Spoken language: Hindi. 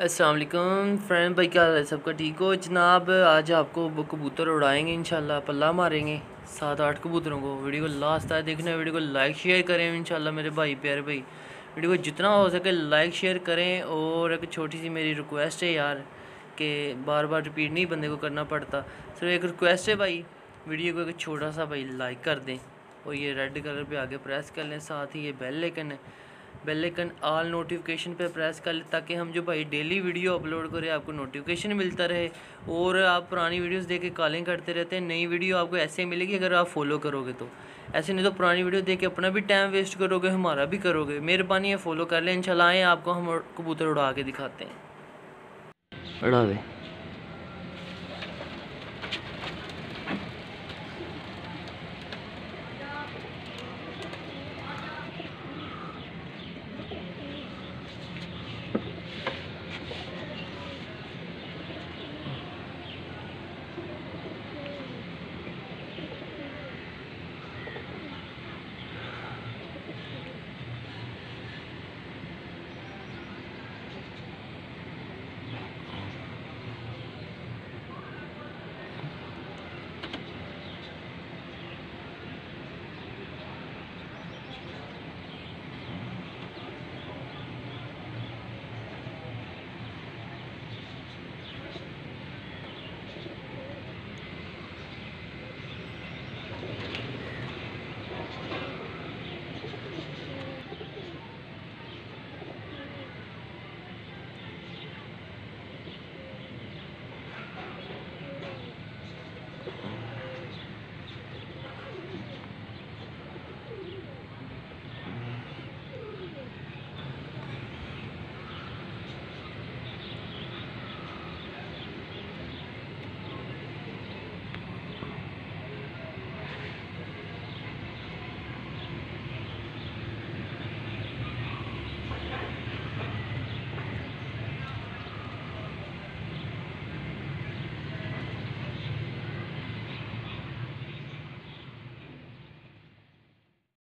असलम फ्रेंड, भाई क्या हाल है? सबका ठीक हो? जनाब, आज आपको कबूतर उड़ाएँगे, इंशाल्लाह पल्ला मारेंगे। सात आठ कबूतरों को। वीडियो को लास्ट आए देखना, वीडियो को लाइक शेयर करें, इंशाल्लाह मेरे भाई प्यारे भाई। वीडियो को जितना हो सके लाइक शेयर करें और एक छोटी सी मेरी रिक्वेस्ट है यार कि बार बार रिपीट नहीं बंदे को करना पड़ता। सिर्फ़ एक रिक्वेस्ट है भाई, वीडियो को एक छोटा सा भाई लाइक कर दें और ये रेड कलर पर आगे प्रेस कर लें, साथ ही ये बेल लेकिन बेल आइकन ऑल नोटिफिकेशन पे प्रेस कर ले ताकि हम जो भाई डेली वीडियो अपलोड करें, आपको नोटिफिकेशन मिलता रहे। और आप पुरानी वीडियोस देख के कॉलिंग करते रहते हैं, नई वीडियो आपको ऐसे ही मिलेगी अगर आप फॉलो करोगे तो। ऐसे नहीं तो पुरानी वीडियो देख के अपना भी टाइम वेस्ट करोगे, हमारा भी करोगे। मेहरबानी है फॉलो कर लें, इंशाल्लाह आए, आपको हम कबूतर उड़ा के दिखाते हैं। उड़ा